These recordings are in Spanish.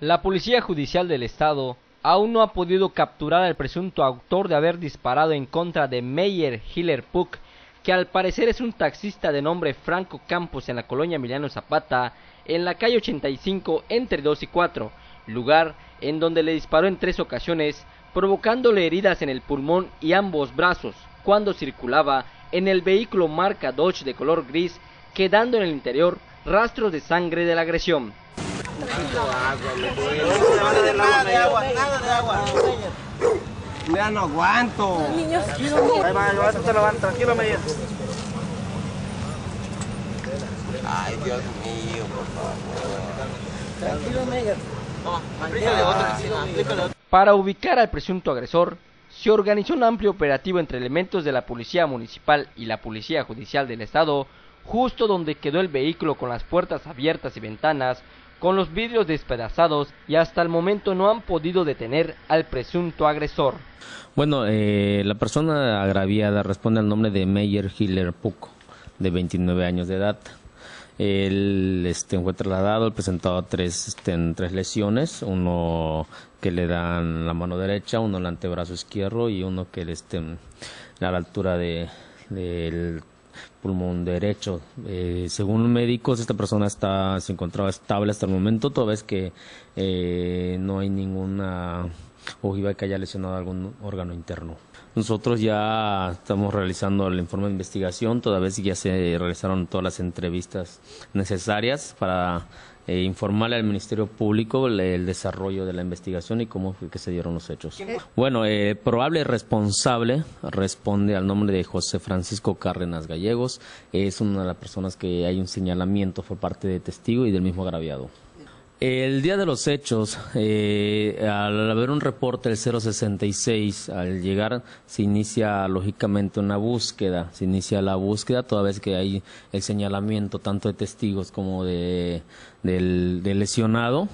La Policía Judicial del Estado aún no ha podido capturar al presunto autor de haber disparado en contra de Meyer Hiller Puck, que al parecer es un taxista de nombre Franco Campos en la colonia Emiliano Zapata, en la calle 85 entre 2 y 4, lugar en donde le disparó en tres ocasiones, provocándole heridas en el pulmón y ambos brazos, cuando circulaba en el vehículo marca Dodge de color gris, quedando en el interior rastros de sangre de la agresión. Nada de agua, nada de agua. Ya no aguanto. Ahí va, levántate, levántate, tranquilo, Meyer. Ay, Dios mío, por favor. Tranquilo, Meyer. Para ubicar al presunto agresor, se organizó un amplio operativo entre elementos de la Policía Municipal y la Policía Judicial del Estado, justo donde quedó el vehículo con las puertas abiertas y ventanas, con los vidrios despedazados y hasta el momento no han podido detener al presunto agresor. Bueno, eh, la persona agraviada responde al nombre de Meyer Hiller Puck, de 29 años de edad. Él este, fue trasladado, presentado tres, este, en tres lesiones, uno que le dan la mano derecha, uno el antebrazo izquierdo y uno que este, a la altura de, del pulmón derecho. Eh, según médicos, esta persona está, se encontraba estable hasta el momento, toda vez que eh, no hay ninguna ojiva que haya lesionado algún órgano interno. Nosotros ya estamos realizando el informe de investigación, toda vez que ya se realizaron todas las entrevistas necesarias para eh, informarle al Ministerio Público el, el, desarrollo de la investigación y cómo fue que se dieron los hechos. Bueno, eh, probable responsable responde al nombre de José Francisco Cárdenas Gallegos. Es una de las personas que hay un señalamiento por parte de testigo y del mismo agraviado. El día de los hechos, eh, al haber un reporte del 066, al llegar se inicia lógicamente una búsqueda, se inicia la búsqueda toda vez que hay el señalamiento tanto de testigos como de, del, lesionado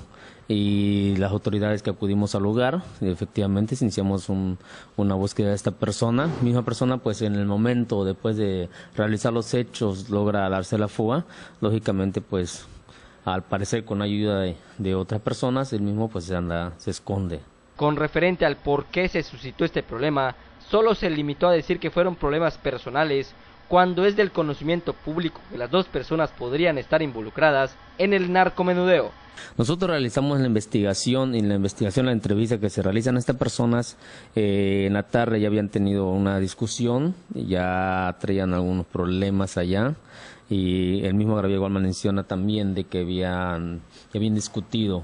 y las autoridades que acudimos al lugar, efectivamente iniciamos un, una búsqueda de esta persona, misma persona pues en el momento después de realizar los hechos logra darse la fuga, lógicamente pues al parecer con ayuda de, otras personas, el mismo pues se anda, se esconde. Con referente al por qué se suscitó este problema, solo se limitó a decir que fueron problemas personales, cuando es del conocimiento público que las dos personas podrían estar involucradas en el narcomenudeo. Nosotros realizamos la investigación, y la investigación, la entrevista que se realizan a estas personas, eh, en la tarde ya habían tenido una discusión, ya traían algunos problemas allá, y el mismo Gabriel igual menciona también de que habían, que habían discutido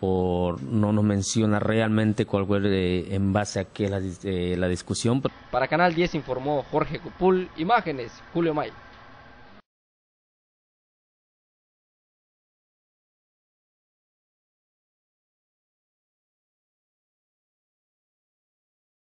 por no nos menciona realmente cuál fue eh, en base a qué la, eh, la discusión. Para Canal 10 informó Jorge Cupul, imágenes Julio May.